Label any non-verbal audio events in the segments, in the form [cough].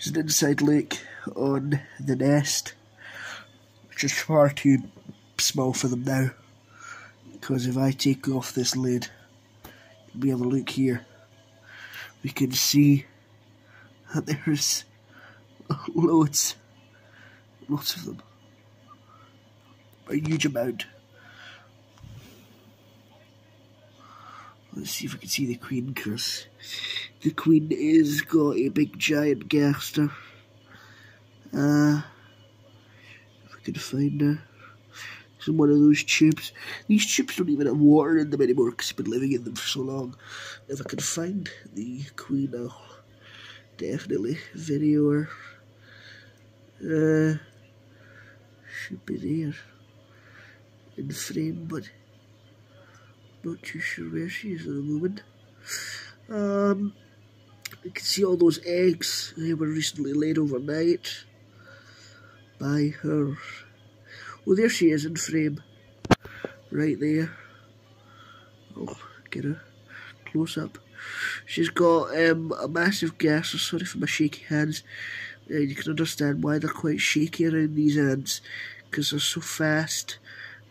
It's an inside look on the nest, which is far too small for them now. Because if I take off this lid, we have a look here, we can see that there's [laughs] loads, lots of them, a huge amount. Let's see if we can see the queen, because the queen is got a big giant gaster. Uh, if we can find her. in one of those tubes. These tubes don't even have water in them anymore because I've been living in them for so long. If I can find the queen, I'll definitely video her. Uh, should be there in frame, but not too sure where she is at the moment. Um, you can see all those eggs. They were recently laid overnight by her. Well, there she is in frame. Right there. Oh, get her close up. She's got um, a massive gas. Sorry for my shaky hands. Uh, you can understand why they're quite shaky around these hands because they're so fast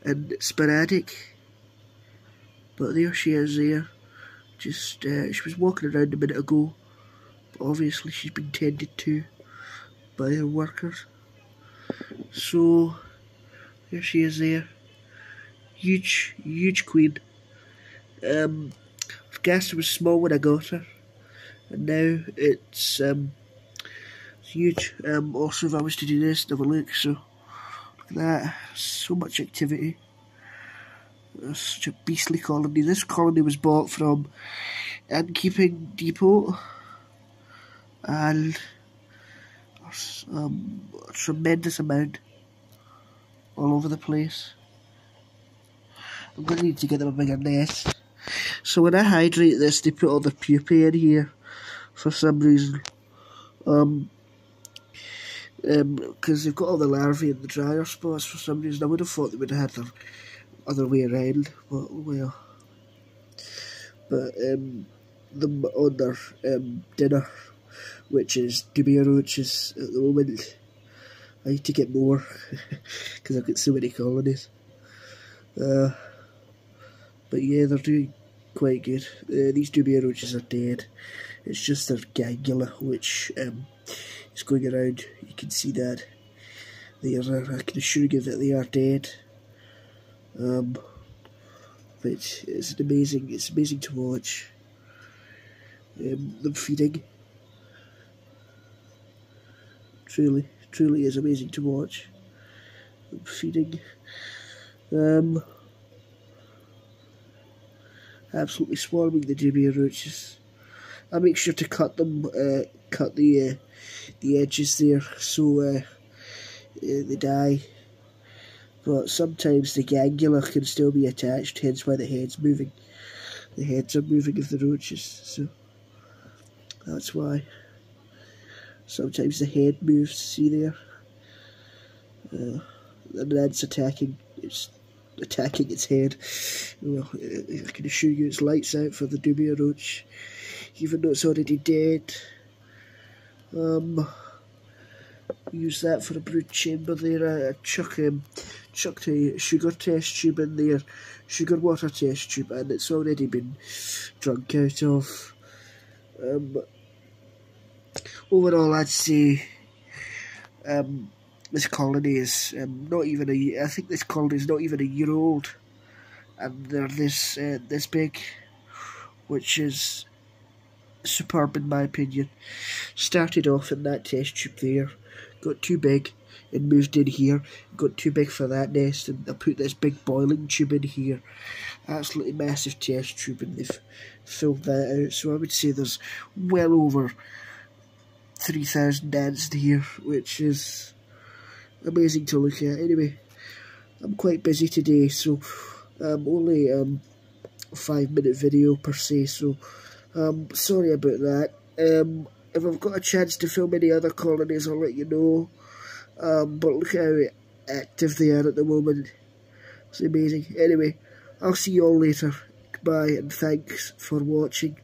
and sporadic. But there she is there. Just, uh, she was walking around a minute ago. Obviously she's been tended to by her workers. So, there she is there. Huge, huge queen. Um, it was small when I got her. And now it's, um, it's huge. Um, also if I was to do this, have a look, so, look at that. So much activity such a beastly colony. This colony was bought from Antkeeping Depot and um, a tremendous amount all over the place. I'm going to need to get them a bigger nest. So when I hydrate this, they put all the pupae in here for some reason. Um, because um, they've got all the larvae in the drier spots for some reason. I would have thought they would have had their other way around, but well. But um, them on their um, dinner, which is dubia roaches at the moment. I need to get more [laughs] because I've got so many colonies. Uh, but yeah, they're doing quite good. Uh, these dubia roaches are dead. It's just their gangula which um, is going around. You can see that. They are, I can assure you that they are dead. Um, but it's amazing, it's amazing to watch um, them feeding. Truly, truly is amazing to watch them feeding. Um, absolutely swarming the dubia roaches. I make sure to cut them, uh, cut the uh, the edges there so uh, uh they die but sometimes the gangula can still be attached, hence why the head's moving. The heads are moving of the roaches, so that's why. Sometimes the head moves, see there? Uh, and then it's attacking, it's attacking its head. Well, I can assure you it's lights out for the Dubia roach, even though it's already dead. Um, use that for a brood chamber there. I chuck um, chucked a sugar test tube in there, sugar water test tube, and it's already been drunk out of. Um, overall, I'd say um, this colony is um, not even a. I think this colony is not even a year old, and they're this uh, this big, which is superb in my opinion. Started off in that test tube there, got too big, and moved in here. Got too big for that nest, and I put this big boiling tube in here. Absolutely massive test tube, and they've filled that out. So I would say there's well over 3,000 ants here, which is amazing to look at. Anyway, I'm quite busy today, so um, only um, a five minute video per se, so um, sorry about that. Um, if I've got a chance to film any other colonies, I'll let you know. Um, but look how active they are at the moment. It's amazing. Anyway, I'll see you all later. Goodbye and thanks for watching.